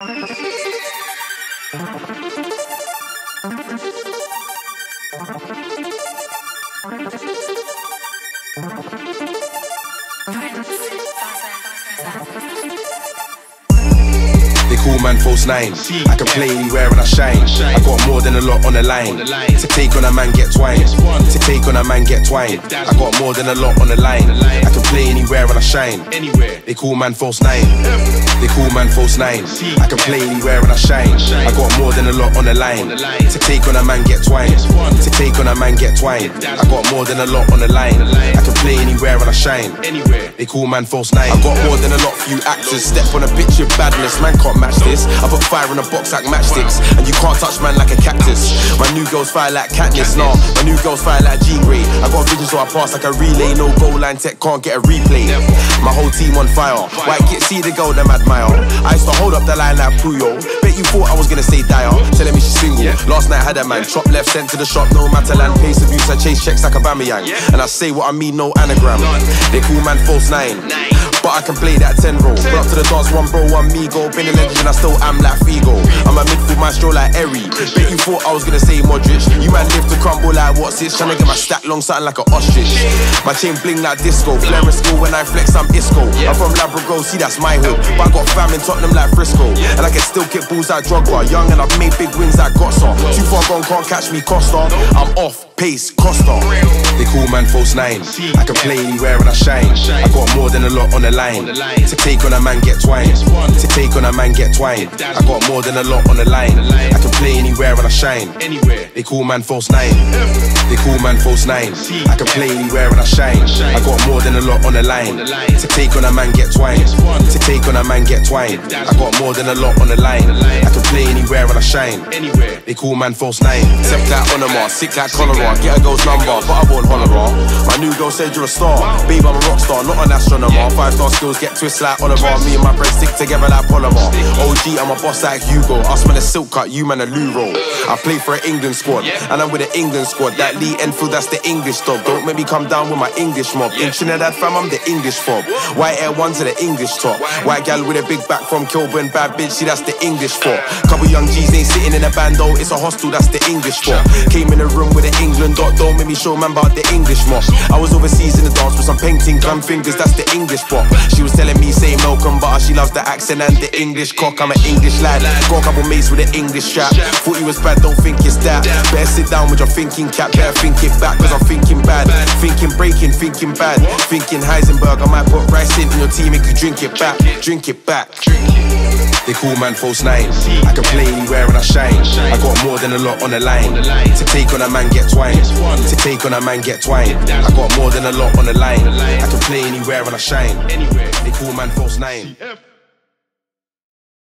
They call man false nine. I can play anywhere and I shine. I got more than a lot on the line. To take on a man, get twine. To take on a man, get twine. I got more than a lot on the line. I can play anywhere and I shine. Anywhere. They call man false nine. They call man false nine. I can play anywhere and I shine. I got more than a lot on the line. To take on a man, get twine. To take a man, get twine. I got more than a lot on the line. I can play anywhere and I shine. They call man false nine. I got more than a lot few actors. Step on a pitch with badness, man can't match this. I put fire in a box like matchsticks, and you can't touch man like a cactus. My new girl's fire like Katniss, nah. My new girl's fire like Jean Grey. I got vision so I pass like a relay. No goal line tech can't get a replay. My whole team on fire. White kid, see the girl them admire. I used to hold up the line like Puyol. Bet you thought I was gonna say Dyer. Telling me she's single. Last night I had a man chop left, sent to the shop. No matter land pace abuse. I chase checks like Aubameyang. And I say what I mean, no anagram. They call man false nine. But I can play that 10 roll. Up to the dance, one bro, one me go. Been a legend, I still am like Figo. I'm a midfield maestro like Eri. Bet you thought I was gonna say Modric. You man live to crumble like what's this? Tryna get my stack long, something like an ostrich. My chain bling like disco. Flaring school when I flex, I'm Isco. I'm from Labrador, see that's my hood. But I got fam in Tottenham like Frisco. And I can still kick balls like Drogba. Young and I've made big wins like Götze. Too far gone, can't catch me, Costa. I'm off, pace, Costa. They call man false nine. I can play anywhere and I shine. I got more than a lot on the line. To take on a man, get twine. To take on a man, get twine. I got more than a lot on the line. I can play anywhere and I shine. Anywhere. They call man false nine. They call man false nine. I can play anywhere and I shine. I got more than a lot on the line. To take on a man, get twine. To take on a man, get twine. I got more than a lot on the line. I can play anywhere and I shine. Anywhere, they call man false nine. Step like Onomah, sick like cholera. Get a girl's number, but I won't holler New girl said you're a star. Babe, I'm a rock star, not an astronomer. Five star skills get twist like Oliver. Me and my friends stick together like polymer. OG, I'm a boss like Hugo. Us man a silk cut, you man a loo roll. I play for an England squad, and I'm with an England squad. That Lee Enfield, that's the English dog. Don't make me come down with my English mob. In Trinidad fam, I'm the English fob. White Air Ones are the English top. White gal with a big back from Kilburn, bad bitch, see that's the English for. Couple young G's ain't sitting in a band though, it's a hostel, that's the English for. Came in a room with an England dot, don't make me show man about the English mob. I was overseas in the dance with some painting, clam fingers, that's the English pop. She was telling me, say Malcolm butter, she loves the accent and the English cock. I'm an English lad, got a couple mates with an English strap. Thought you was bad, don't think it's that. Better sit down with your thinking cap, better think it back, cause I'm thinking bad. Thinking breaking, thinking bad. Thinking Heisenberg, I might put rice in your tea, make you drink it back, drink it back. They call man false nine. I can play anywhere and I shine. I got more than a lot on the line. To take on a man, get twine. To take on a man, get twine. I got more than a lot on the line. I can play anywhere and I shine. They call man false nine.